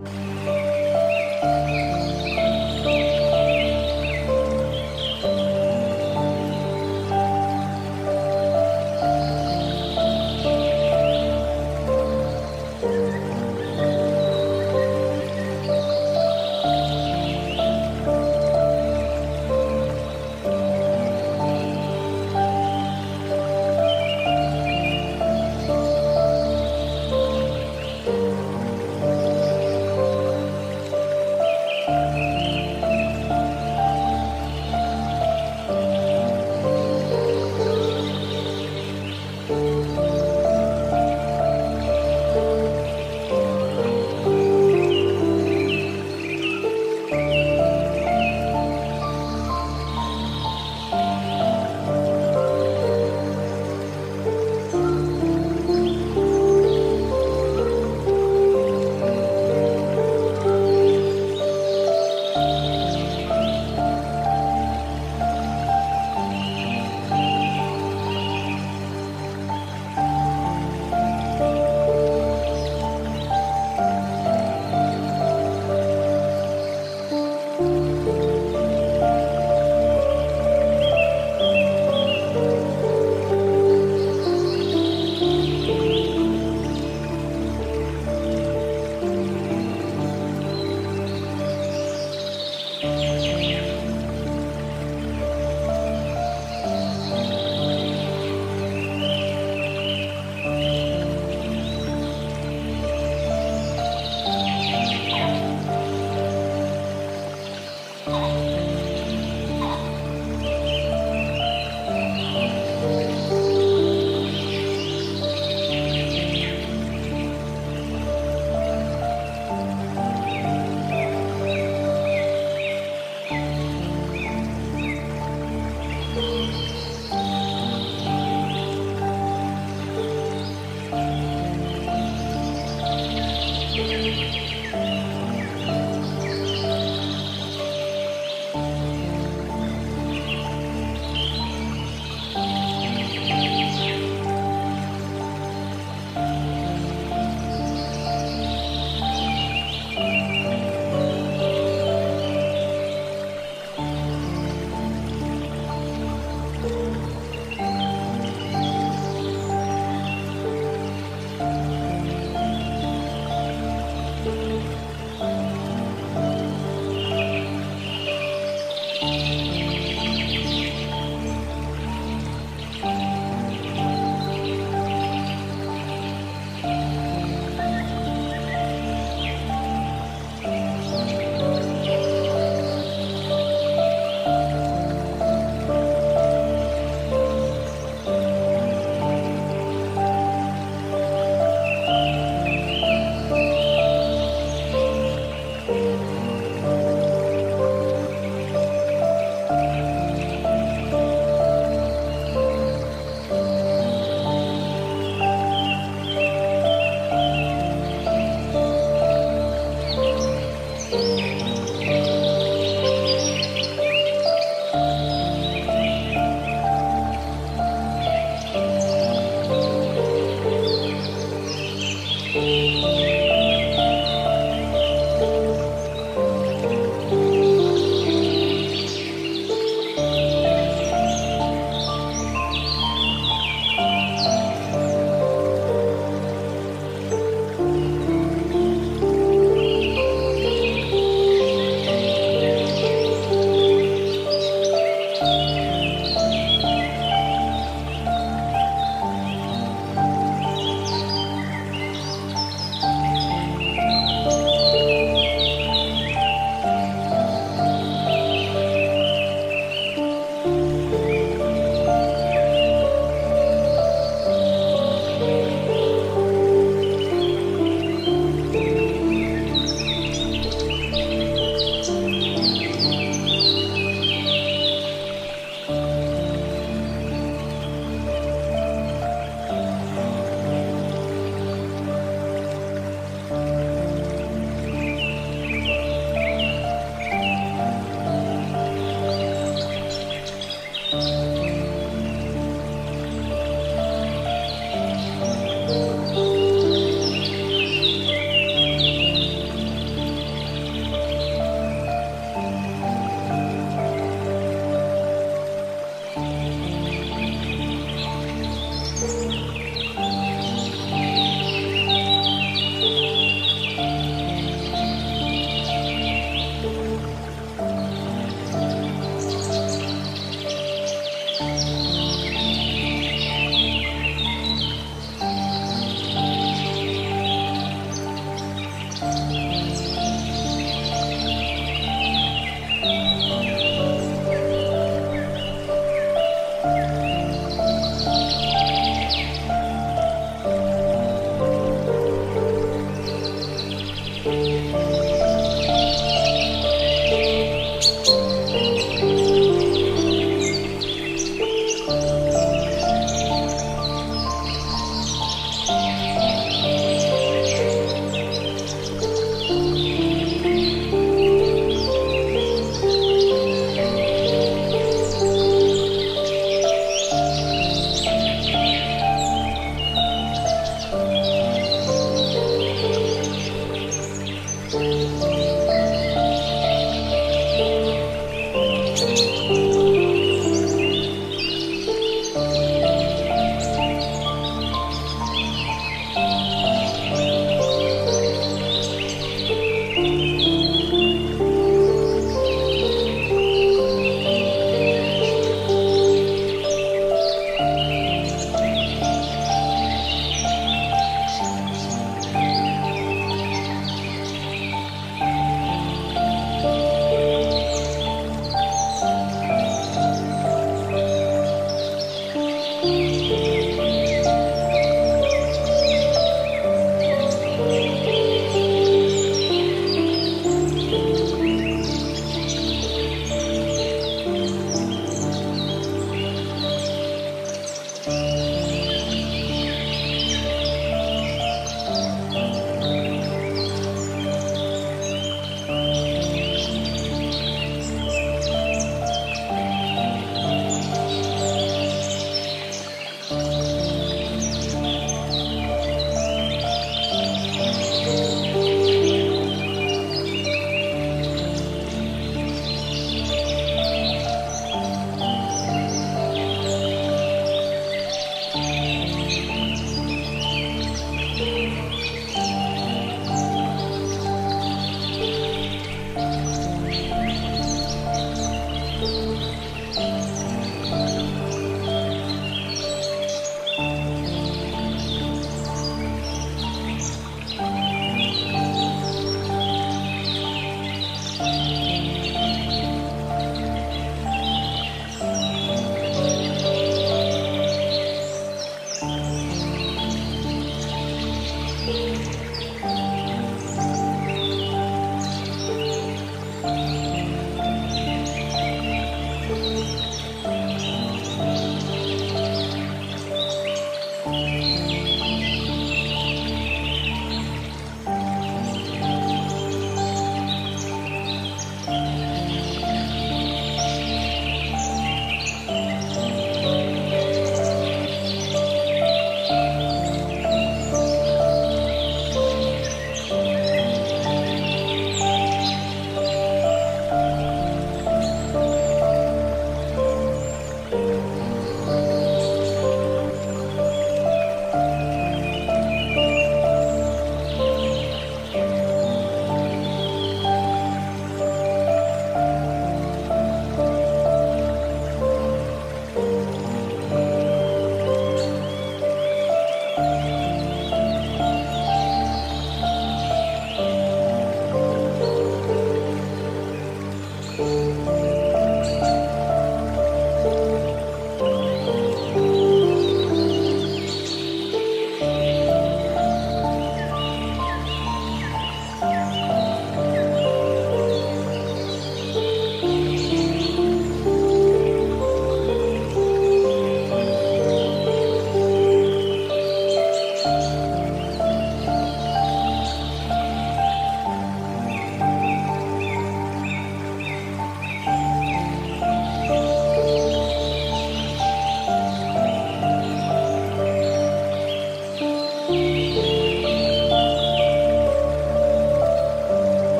Música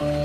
Bye.